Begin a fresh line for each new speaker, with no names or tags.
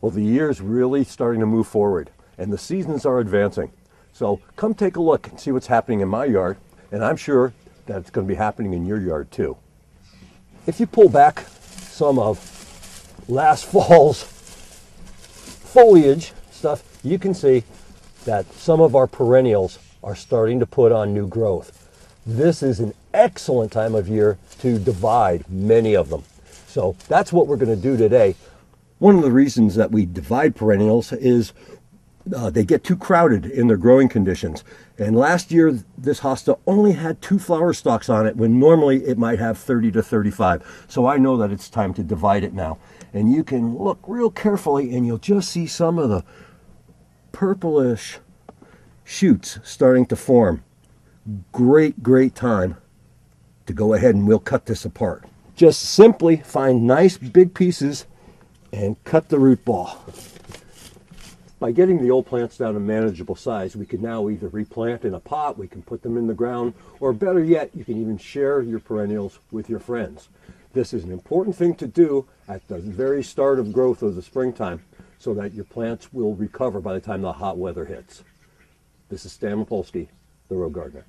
Well, the year's really starting to move forward and the seasons are advancing. So come take a look and see what's happening in my yard, and I'm sure that it's going to be happening in your yard too. If you pull back some of last fall's foliage stuff, you can see that some of our perennials are starting to put on new growth. This is an excellent time of year to divide many of them. So that's what we're going to do today. One of the reasons that we divide perennials is uh, they get too crowded in their growing conditions. And last year, this hosta only had two flower stalks on it when normally it might have 30 to 35. So I know that it's time to divide it now. And you can look real carefully and you'll just see some of the purplish shoots starting to form. Great, great time to go ahead and we'll cut this apart. Just simply find nice big pieces and cut the root ball. By getting the old plants down to manageable size, we can now either replant in a pot, we can put them in the ground, or better yet, you can even share your perennials with your friends. This is an important thing to do at the very start of growth of the springtime so that your plants will recover by the time the hot weather hits. This is Stan Mapolsky, the Rogue Gardener.